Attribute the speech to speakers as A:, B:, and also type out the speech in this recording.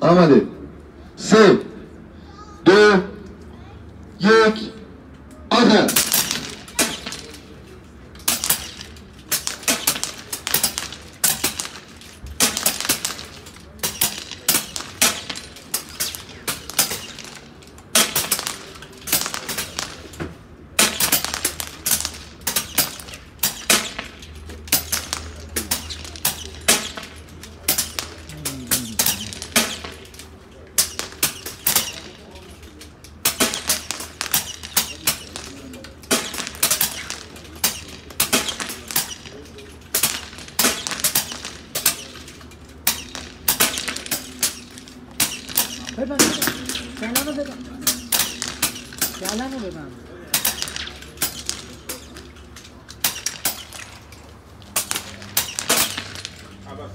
A: آمده. سه دو یک.
B: Ver bana. Ver bana ver. Ver lan onu bana. Abbas.